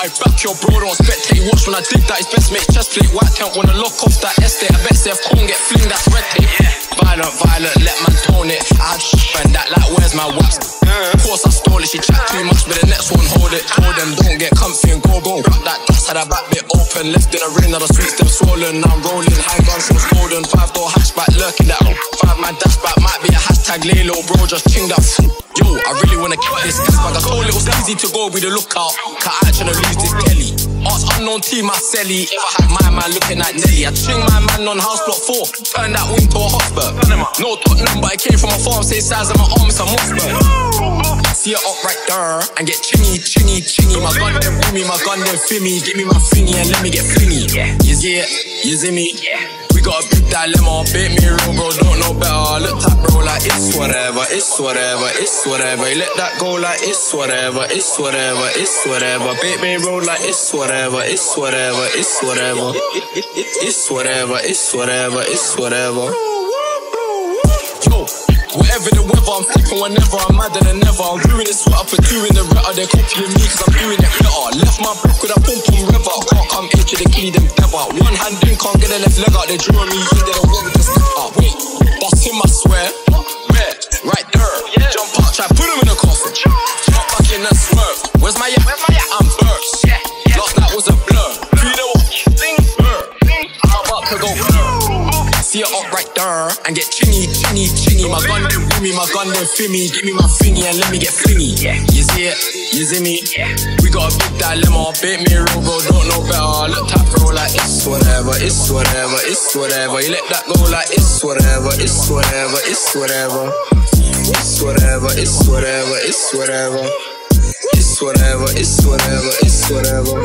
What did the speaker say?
I back your bro, don't spectate. Watch when I dig that, his best mate chest plate. White count wanna lock off that estate. I bet Seth can't get fling, that's red tape. Violent, violent, let man tone it. I friend that like, where's my wax? Of course I stole it, she chat too much, but the next one hold it. Told them don't get comfy and go go. Rock that dust, had a back bit open, left in a ring, now the sweets them swollen. I'm rolling, handguns from golden. Five door hatchback, lurking that. Five man dashback might be a hashtag lay low, bro, just ching that. Yo, I really wanna keep this gas bag. I told it was easy to go, be the lookout. Cause I tryna lose this telly. Ask unknown team, my celly. If I had my man looking at Nelly, I'd ching my man on house block four. Turn that wing to a hotspur. No Tottenham, but it came from a farm, say size of my arm, it's a Mossberg. See it up right there and get chingy, chingy, chingy. My gun then me, my gun then me. Give me my thingy and let me get flingy. You see it? You see me? We got a big dilemma. Bit me real, bro, don't know better. Look at bro like it's whatever, it's whatever, it's whatever. You let that go like it's whatever, it's whatever, it's whatever. Bit me real like it's whatever, it's whatever, it's whatever. It's whatever, it's whatever, it's whatever. Yo, whatever the weather, I'm flipping whenever. I'm madder than never. I'm doing this what I put doing the better. They're copying me cause I'm doing it better. Left my block with a pum pum river. Can't come in to the key, them never. One hand in, can't get the left leg out. They're drawing me in, they don't want me to step up. Wait, bust him, I swear. Where? Right there. Jump out, try put him in a coffin. Jump back in and swerve. Where's my yak? I'm burst. Last night was a blur. You know what? Blur. I'm about to go blur. See it up right there and get chingy, chingy, chingy. My gun then me, my gun then me. Give me my thingy and let me get flingy. You see it? You see me? We got a big dilemma. Bit me real, bro, don't know better. Look tap bro like it's whatever, it's whatever, it's whatever. You let that go like it's whatever, it's whatever, it's whatever. It's whatever, it's whatever, it's whatever. It's whatever, it's whatever, it's whatever.